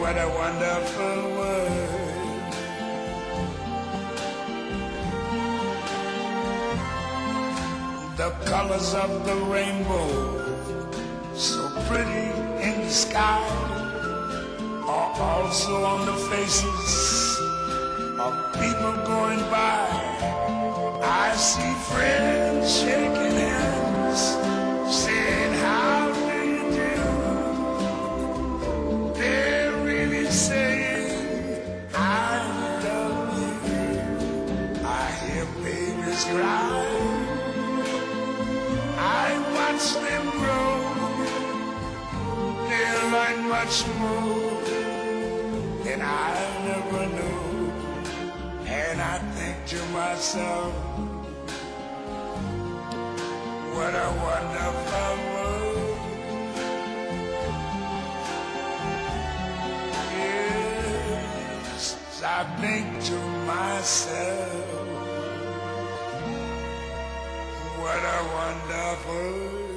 what a wonderful world. The colors of the rainbow, so pretty in the sky, are also on the faces of people going by. I see friends shaking much more than I never knew. And I think to myself, what a wonderful world. Yes, I think to myself, what a wonderful